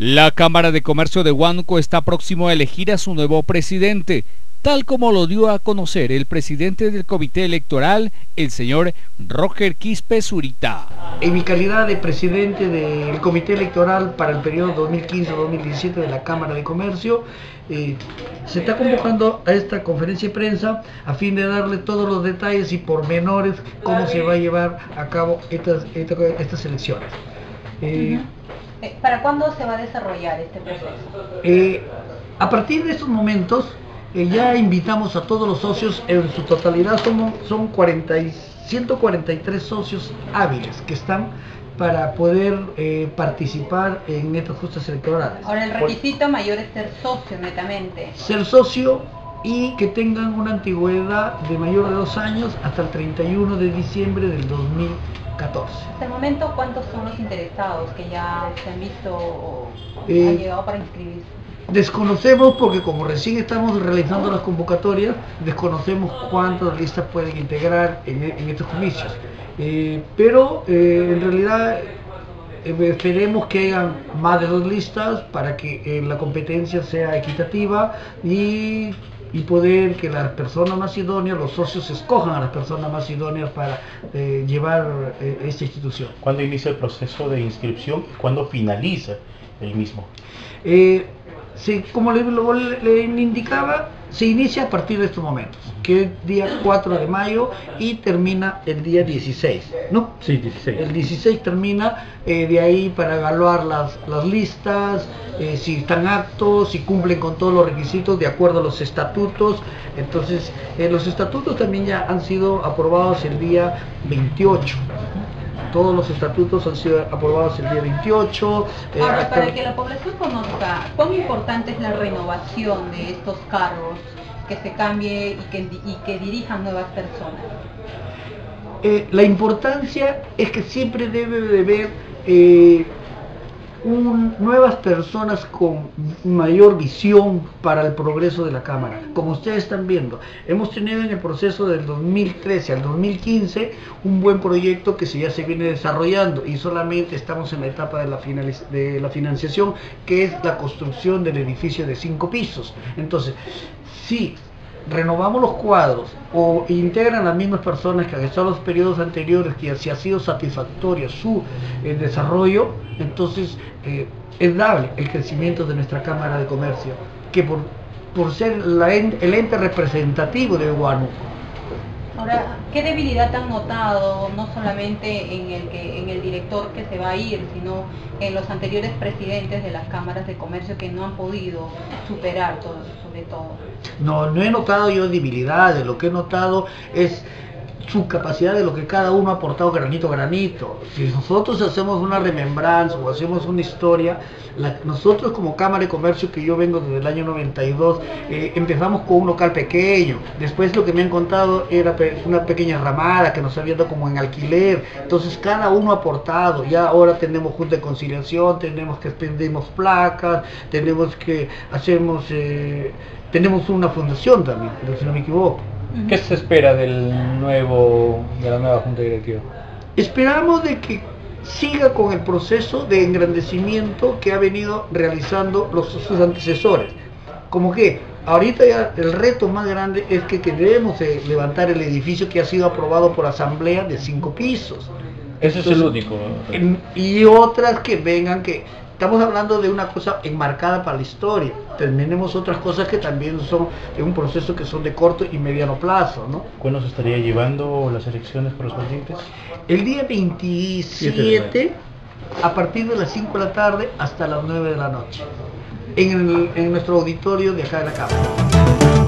La Cámara de Comercio de Huánuco está próximo a elegir a su nuevo presidente, tal como lo dio a conocer el presidente del comité electoral, el señor Roger Quispe Zurita. En mi calidad de presidente del comité electoral para el periodo 2015-2017 de la Cámara de Comercio, eh, se está convocando a esta conferencia de prensa a fin de darle todos los detalles y pormenores cómo se va a llevar a cabo estas, estas elecciones. Eh, eh, ¿Para cuándo se va a desarrollar este proceso? Eh, a partir de estos momentos, eh, ya invitamos a todos los socios, en su totalidad son, son 143 socios hábiles que están para poder participar en estas justas electorales. Ahora, el requisito mayor es ser socio netamente. Ser socio y que tengan una antigüedad de mayor de dos años hasta el 31 de diciembre del 2014. Hasta el momento, ¿cuántos son los interesados que ya se han visto o eh, han llegado para inscribirse? Desconocemos porque como recién estamos realizando las convocatorias, desconocemos cuántas listas pueden integrar en, estos comicios. Eh, pero eh, en realidad esperemos que hayan más de dos listas para que la competencia sea equitativa y y poder que las personas más idóneas, los socios escojan a las personas más idóneas para eh, llevar eh, esta institución. ¿Cuándo inicia el proceso de inscripción y cuándo finaliza el mismo? Eh, como le, le, indicaba, se inicia a partir de estos momentos, que es día 4 de mayo y termina el día 16, ¿no? Sí, 16. El 16 termina eh, de ahí para evaluar las, las listas, eh, si están aptos, si cumplen con todos los requisitos de acuerdo a los estatutos. Entonces, eh, los estatutos también ya han sido aprobados el día 28 todos los estatutos han sido aprobados el día 28. Eh, Ahora, para que la población conozca, ¿cuán importante es la renovación de estos cargos, que se cambie y que, y que dirijan nuevas personas? Eh, la importancia es que siempre debe de haber eh, nuevas personas con mayor visión para el progreso de la Cámara. Como ustedes están viendo, hemos tenido en el proceso del 2013 al 2015 un buen proyecto que ya se viene desarrollando y solamente estamos en la etapa de la, de la financiación, que es la construcción del edificio de cinco pisos. Entonces, si renovamos los cuadros o integran las mismas personas que han estado en los periodos anteriores que si ha sido satisfactorio su eh, desarrollo, entonces eh, es dable el crecimiento de nuestra Cámara de Comercio, que por, por ser el ente representativo de Huánuco Ahora, ¿qué debilidad han notado, no solamente en el, que, en el director que se va a ir, sino en los anteriores presidentes de las cámaras de comercio que no han podido superar todo, sobre todo? No, no he notado yo debilidades, lo que he notado es su capacidad de lo que cada uno ha aportado granito a granito. Si nosotros hacemos una remembranza o hacemos una historia, nosotros como Cámara de Comercio, que yo vengo desde el año 92, eh, empezamos con un local pequeño. Después lo que me han contado era una pequeña ramada que nos había dado como en alquiler. Entonces cada uno ha aportado. Ya ahora tenemos junta de conciliación, tenemos que expendemos placas, tenemos que hacemos, eh, tenemos una fundación también, si no me equivoco. ¿Qué se espera del nuevo, de la nueva Junta Directiva? Esperamos de que siga con el proceso de engrandecimiento que ha venido realizando los, sus antecesores. Como que ahorita ya el reto más grande es que, debemos levantar el edificio que ha sido aprobado por asamblea de cinco pisos. Eso es el único. y otras que vengan que Estamos hablando de una cosa enmarcada para la historia. Tenemos otras cosas que también son de un proceso que son de corto y mediano plazo, ¿no? ¿Cuándo se estaría llevando las elecciones correspondientes? El día 27, a partir de las 5 de la tarde hasta las 9 de la noche, en, en nuestro auditorio de acá de la Cámara.